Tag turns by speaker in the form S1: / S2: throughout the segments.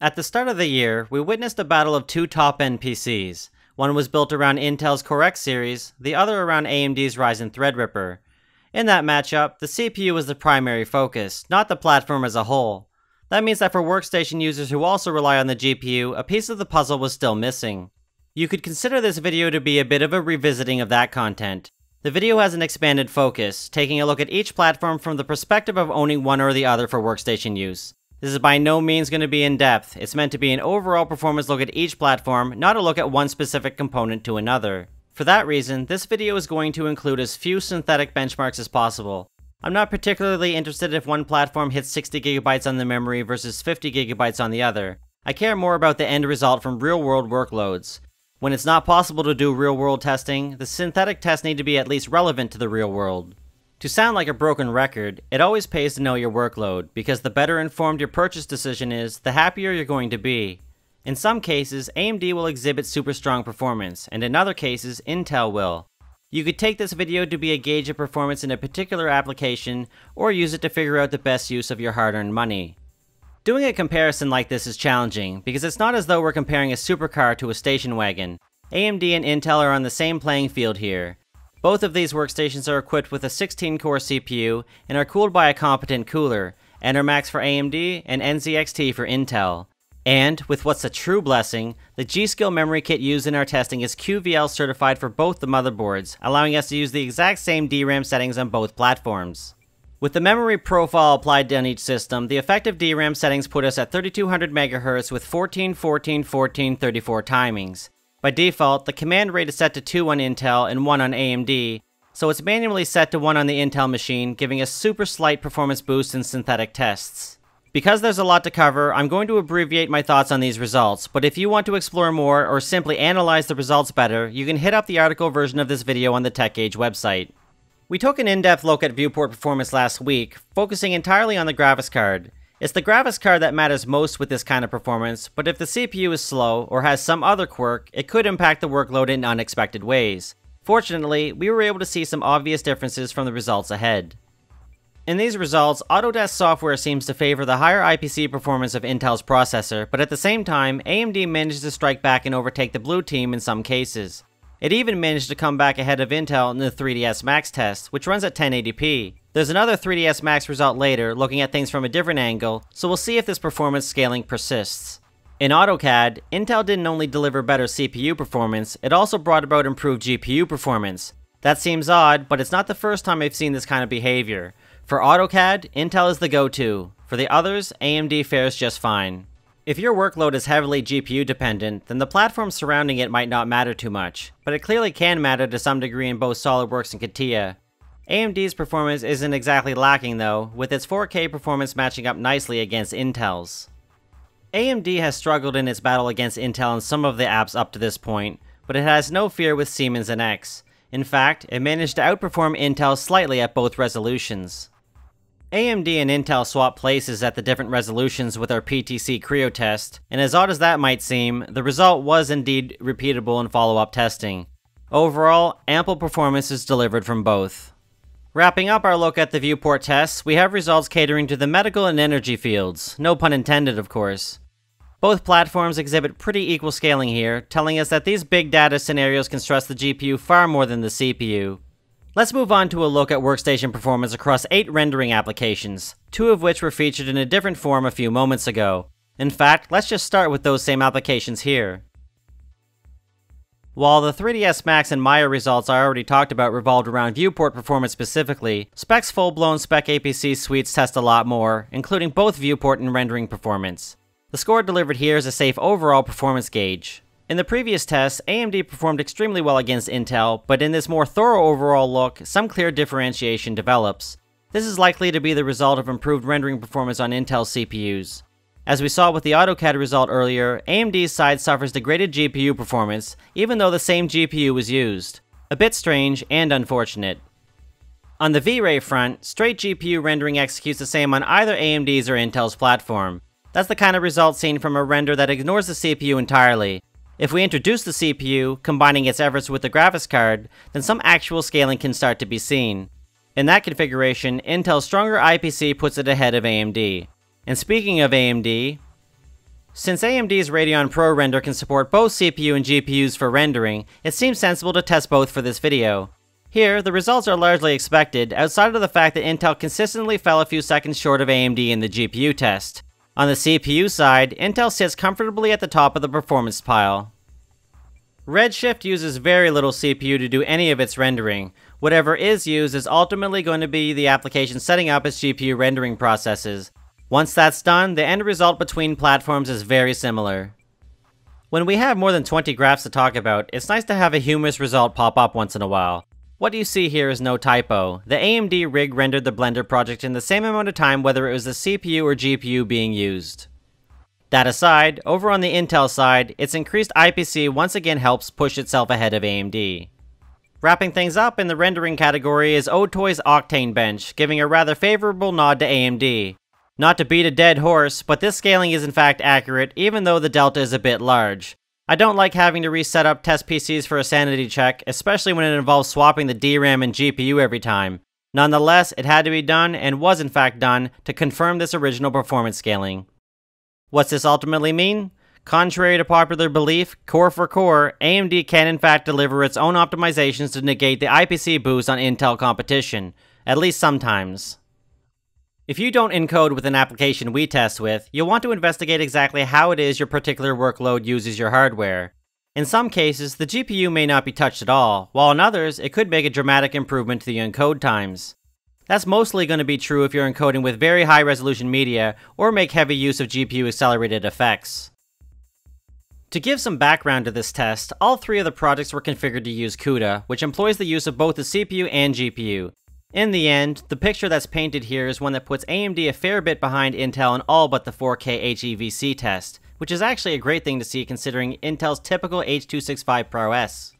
S1: At the start of the year, we witnessed a battle of two top-end PCs. One was built around Intel's Core X series, the other around AMD's Ryzen Threadripper. In that matchup, the CPU was the primary focus, not the platform as a whole. That means that for workstation users who also rely on the GPU, a piece of the puzzle was still missing. You could consider this video to be a bit of a revisiting of that content. The video has an expanded focus, taking a look at each platform from the perspective of owning one or the other for workstation use. This is by no means going to be in depth, it's meant to be an overall performance look at each platform, not a look at one specific component to another. For that reason, this video is going to include as few synthetic benchmarks as possible. I'm not particularly interested if one platform hits 60GB on the memory versus 50GB on the other. I care more about the end result from real world workloads. When it's not possible to do real world testing, the synthetic tests need to be at least relevant to the real world. To sound like a broken record, it always pays to know your workload, because the better informed your purchase decision is, the happier you're going to be. In some cases, AMD will exhibit super strong performance, and in other cases, Intel will. You could take this video to be a gauge of performance in a particular application, or use it to figure out the best use of your hard-earned money. Doing a comparison like this is challenging, because it's not as though we're comparing a supercar to a station wagon. AMD and Intel are on the same playing field here, both of these workstations are equipped with a 16-core CPU and are cooled by a competent cooler, EnerMax for AMD and NZXT for Intel. And, with what's a true blessing, the G-Skill memory kit used in our testing is QVL certified for both the motherboards, allowing us to use the exact same DRAM settings on both platforms. With the memory profile applied on each system, the effective DRAM settings put us at 3200 MHz with 14, 14, 14, 34 timings. By default, the command rate is set to 2 on Intel and 1 on AMD, so it's manually set to 1 on the Intel machine, giving a super slight performance boost in synthetic tests. Because there's a lot to cover, I'm going to abbreviate my thoughts on these results, but if you want to explore more or simply analyze the results better, you can hit up the article version of this video on the Techgage website. We took an in-depth look at viewport performance last week, focusing entirely on the graphics card. It's the graphics card that matters most with this kind of performance, but if the CPU is slow or has some other quirk, it could impact the workload in unexpected ways. Fortunately, we were able to see some obvious differences from the results ahead. In these results, Autodesk software seems to favor the higher IPC performance of Intel's processor, but at the same time, AMD managed to strike back and overtake the blue team in some cases. It even managed to come back ahead of Intel in the 3ds Max test, which runs at 1080p. There's another 3ds Max result later, looking at things from a different angle, so we'll see if this performance scaling persists. In AutoCAD, Intel didn't only deliver better CPU performance, it also brought about improved GPU performance. That seems odd, but it's not the first time I've seen this kind of behavior. For AutoCAD, Intel is the go-to. For the others, AMD fares just fine. If your workload is heavily GPU dependent, then the platform surrounding it might not matter too much, but it clearly can matter to some degree in both SolidWorks and CATIA. AMD's performance isn't exactly lacking though, with its 4K performance matching up nicely against Intel's. AMD has struggled in its battle against Intel in some of the apps up to this point, but it has no fear with Siemens NX. In fact, it managed to outperform Intel slightly at both resolutions. AMD and Intel swap places at the different resolutions with our PTC Creo test, and as odd as that might seem, the result was indeed repeatable in follow-up testing. Overall, ample performance is delivered from both. Wrapping up our look at the viewport tests, we have results catering to the medical and energy fields, no pun intended of course. Both platforms exhibit pretty equal scaling here, telling us that these big data scenarios can stress the GPU far more than the CPU. Let's move on to a look at workstation performance across 8 rendering applications, two of which were featured in a different form a few moments ago. In fact, let's just start with those same applications here. While the 3ds Max and Maya results I already talked about revolved around viewport performance specifically, Spec's full-blown SPECapc suites test a lot more, including both viewport and rendering performance. The score delivered here is a safe overall performance gauge. In the previous tests, AMD performed extremely well against Intel, but in this more thorough overall look, some clear differentiation develops. This is likely to be the result of improved rendering performance on Intel CPUs. As we saw with the AutoCAD result earlier, AMD's side suffers degraded GPU performance, even though the same GPU was used. A bit strange and unfortunate. On the V-Ray front, straight GPU rendering executes the same on either AMD's or Intel's platform. That's the kind of result seen from a render that ignores the CPU entirely, if we introduce the CPU, combining its efforts with the graphics card, then some actual scaling can start to be seen. In that configuration, Intel's stronger IPC puts it ahead of AMD. And speaking of AMD, Since AMD's Radeon ProRender can support both CPU and GPUs for rendering, it seems sensible to test both for this video. Here, the results are largely expected, outside of the fact that Intel consistently fell a few seconds short of AMD in the GPU test. On the CPU side, Intel sits comfortably at the top of the performance pile. Redshift uses very little CPU to do any of its rendering. Whatever is used is ultimately going to be the application setting up its GPU rendering processes, once that's done, the end result between platforms is very similar. When we have more than 20 graphs to talk about, it's nice to have a humorous result pop up once in a while. What you see here is no typo. The AMD rig rendered the Blender project in the same amount of time whether it was the CPU or GPU being used. That aside, over on the Intel side, its increased IPC once again helps push itself ahead of AMD. Wrapping things up in the rendering category is Otoy's Octane Bench, giving a rather favorable nod to AMD, not to beat a dead horse, but this scaling is in fact accurate, even though the delta is a bit large. I don't like having to reset up test PCs for a sanity check, especially when it involves swapping the DRAM and GPU every time. Nonetheless, it had to be done, and was in fact done, to confirm this original performance scaling. What's this ultimately mean? Contrary to popular belief, core for core, AMD can in fact deliver its own optimizations to negate the IPC boost on Intel competition, at least sometimes. If you don't encode with an application we test with, you'll want to investigate exactly how it is your particular workload uses your hardware. In some cases, the GPU may not be touched at all, while in others, it could make a dramatic improvement to the encode times. That's mostly going to be true if you're encoding with very high resolution media or make heavy use of GPU accelerated effects. To give some background to this test, all three of the projects were configured to use CUDA, which employs the use of both the CPU and GPU, in the end, the picture that's painted here is one that puts AMD a fair bit behind Intel in all but the 4K HEVC test, which is actually a great thing to see considering Intel's typical H265 prowess.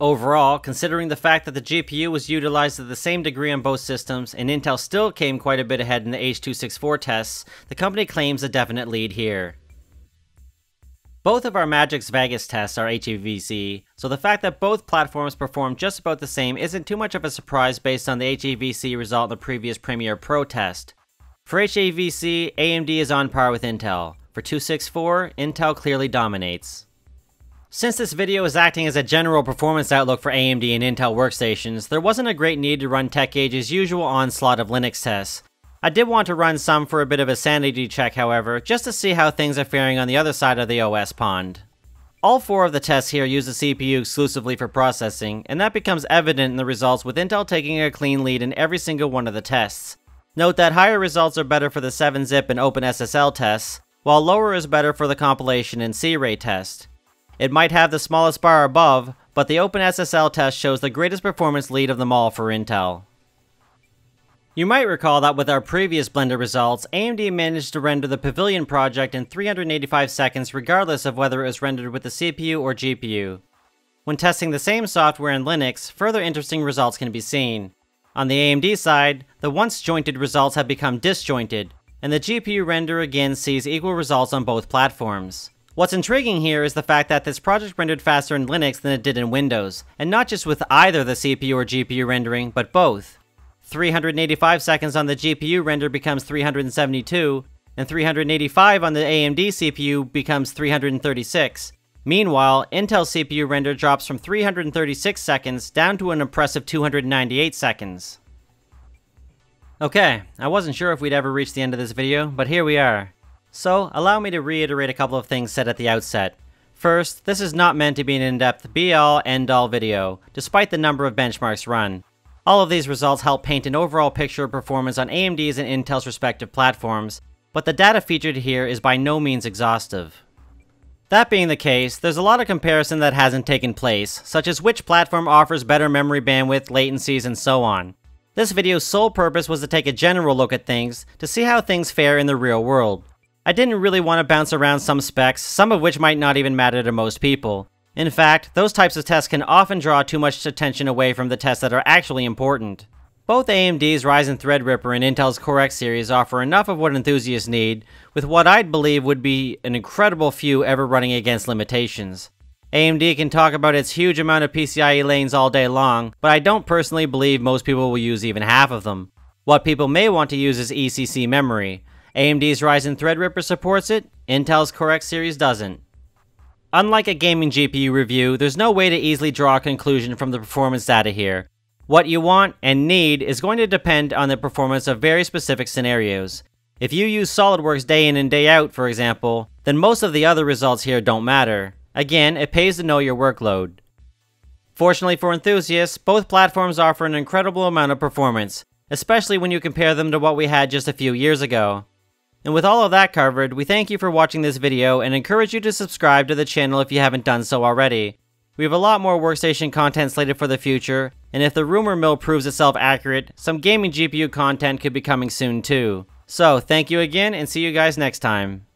S1: Overall, considering the fact that the GPU was utilized to the same degree on both systems and Intel still came quite a bit ahead in the H264 tests, the company claims a definite lead here. Both of our MAGIX Vegas tests are HEVC, so the fact that both platforms perform just about the same isn't too much of a surprise based on the HEVC result in the previous Premiere Pro test. For HEVC, AMD is on par with Intel. For 264, Intel clearly dominates. Since this video is acting as a general performance outlook for AMD and Intel workstations, there wasn't a great need to run Techgage's usual onslaught of Linux tests, I did want to run some for a bit of a sanity check, however, just to see how things are faring on the other side of the OS pond. All four of the tests here use the CPU exclusively for processing, and that becomes evident in the results with Intel taking a clean lead in every single one of the tests. Note that higher results are better for the 7-zip and OpenSSL tests, while lower is better for the compilation and C-Ray test. It might have the smallest bar above, but the OpenSSL test shows the greatest performance lead of them all for Intel. You might recall that with our previous Blender results, AMD managed to render the Pavilion project in 385 seconds regardless of whether it was rendered with the CPU or GPU. When testing the same software in Linux, further interesting results can be seen. On the AMD side, the once jointed results have become disjointed, and the GPU render again sees equal results on both platforms. What's intriguing here is the fact that this project rendered faster in Linux than it did in Windows, and not just with either the CPU or GPU rendering, but both. 385 seconds on the GPU render becomes 372, and 385 on the AMD CPU becomes 336. Meanwhile, Intel CPU render drops from 336 seconds down to an impressive 298 seconds. Okay, I wasn't sure if we'd ever reach the end of this video, but here we are. So, allow me to reiterate a couple of things said at the outset. First, this is not meant to be an in-depth be-all, end-all video, despite the number of benchmarks run. All of these results help paint an overall picture of performance on AMD's and Intel's respective platforms, but the data featured here is by no means exhaustive. That being the case, there's a lot of comparison that hasn't taken place, such as which platform offers better memory bandwidth, latencies, and so on. This video's sole purpose was to take a general look at things, to see how things fare in the real world. I didn't really want to bounce around some specs, some of which might not even matter to most people. In fact, those types of tests can often draw too much attention away from the tests that are actually important. Both AMD's Ryzen Threadripper and Intel's Core X series offer enough of what enthusiasts need, with what I'd believe would be an incredible few ever running against limitations. AMD can talk about its huge amount of PCIe lanes all day long, but I don't personally believe most people will use even half of them. What people may want to use is ECC memory. AMD's Ryzen Threadripper supports it, Intel's Core X series doesn't. Unlike a gaming GPU review, there's no way to easily draw a conclusion from the performance data here. What you want and need is going to depend on the performance of very specific scenarios. If you use SOLIDWORKS day in and day out, for example, then most of the other results here don't matter. Again, it pays to know your workload. Fortunately for enthusiasts, both platforms offer an incredible amount of performance, especially when you compare them to what we had just a few years ago. And with all of that covered, we thank you for watching this video and encourage you to subscribe to the channel if you haven't done so already. We have a lot more workstation content slated for the future, and if the rumor mill proves itself accurate, some gaming GPU content could be coming soon too. So, thank you again and see you guys next time.